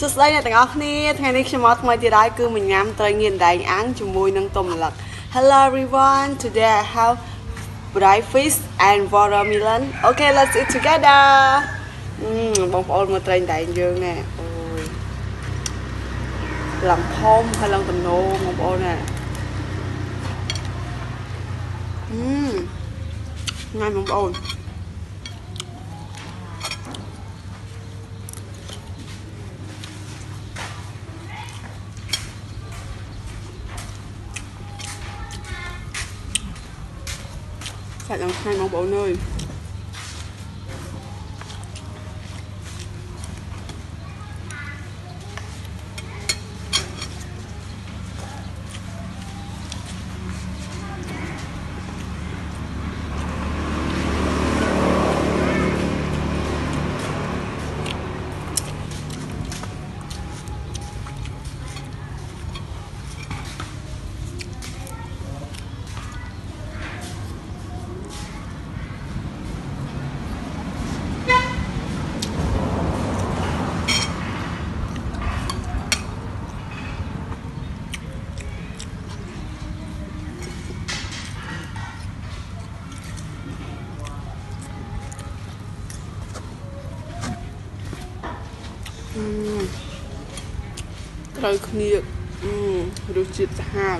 ស្តីអ្នកទាំងអស់គ្នាថ្ងៃនេះខ្ញុំមកថ្មីទៀតហើយគឺមកញ៉ាំត្រីងៀនដែងអាំងជាមួយនឹងទុំម្លឹក Hello everyone today I have fried fish and watermelon Okay let's eat together បងប្អូនមើលត្រីដែងយើងណែអូយឡើងផុំហើយឡើងតំណងបងប្អូនណែអឺញ៉ាំបងប្អូន សាច់ឡើងឆ្ងាញ់បងប្អូនអើយ ត្រូវគ្នារសជាតិសាហាវ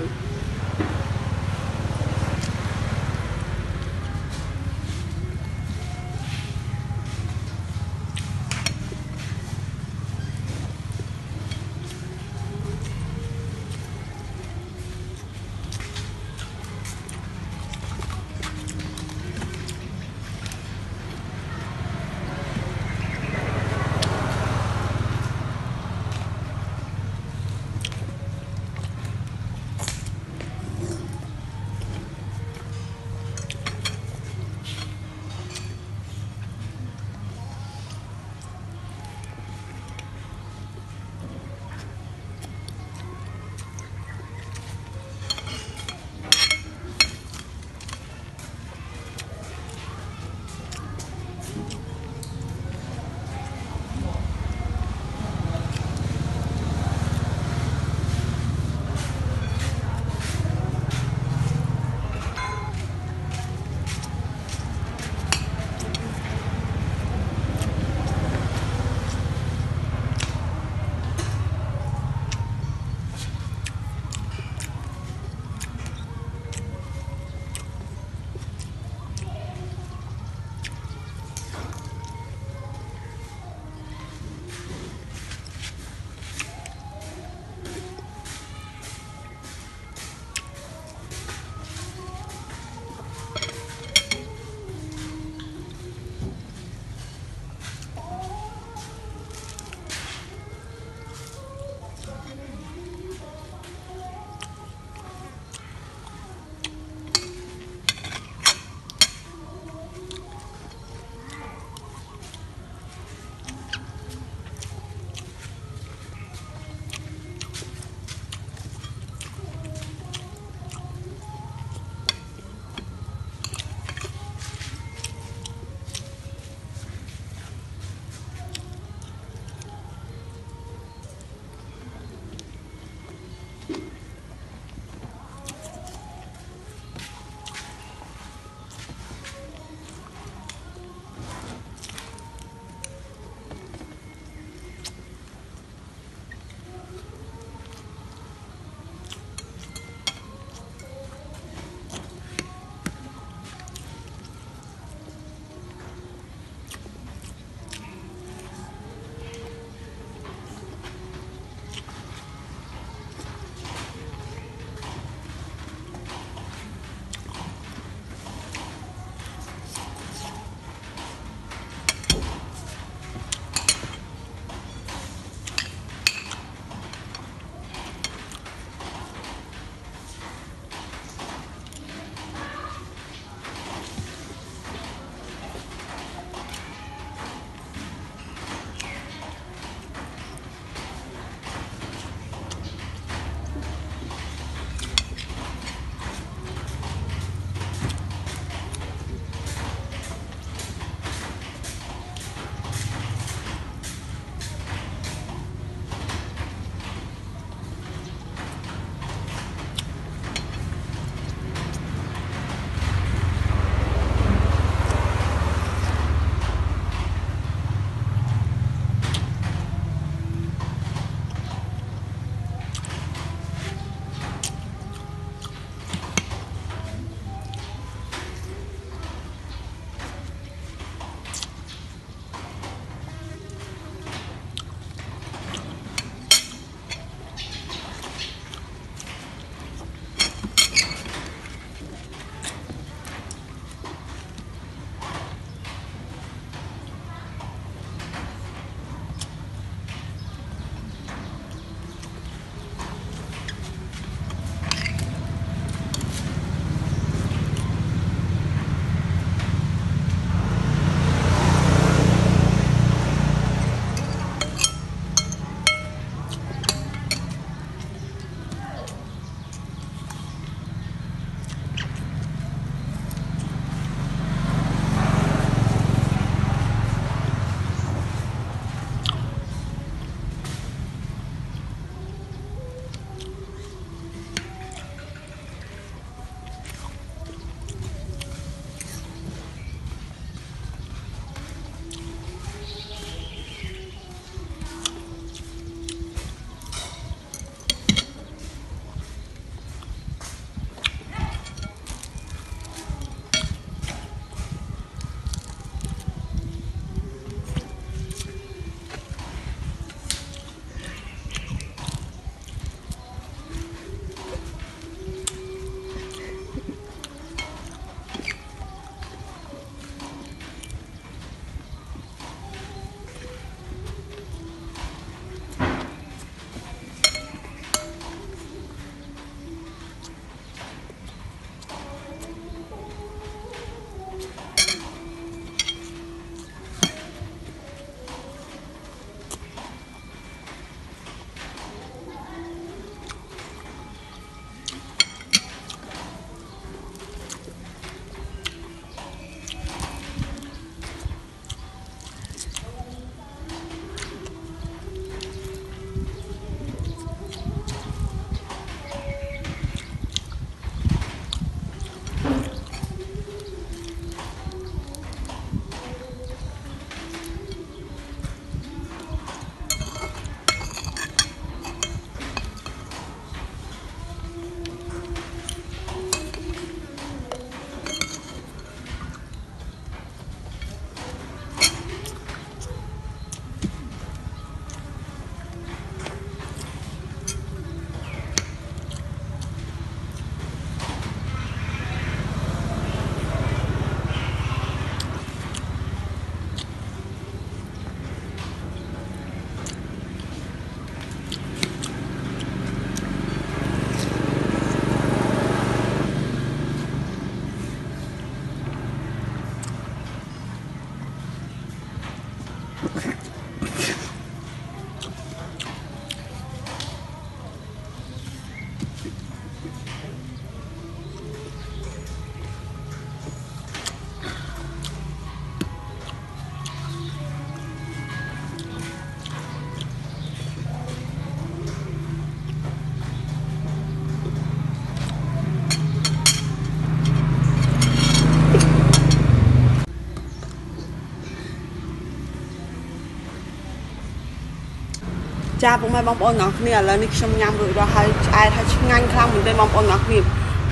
ចាពុកម៉ែបងប្អូនទាំងអស់គ្នាឥឡូវនេះខ្ញុំញ៉ាំរួចរាល់ហើយឆ្អែតហើយឆ្ងាញ់ខ្លាំងមែនទែនបងប្អូនទាំងអស់គ្នា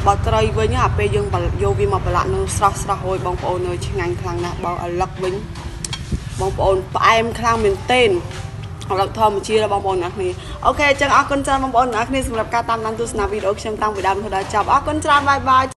បើត្រីវិញអាពេលយើងយកវាមកប្រឡាក់នៅស្រស់ស្រស់ហួយបងប្អូននៅឆ្ងាញ់ខ្លាំងណាស់បើអាឡឹកវិញបងប្អូនផ្អែមខ្លាំងមែនទែនអាឡឹកធម្មជាតិបងប្អូនទាំងអស់គ្នាអូខេអញ្ចឹងអរគុណច្រើនបងប្អូនទាំងអស់គ្នាសម្រាប់ការតាមដានទស្សនាវីដេអូខ្ញុំតាំងពីដើមដល់ចប់អរគុណច្រើនបាយបាយ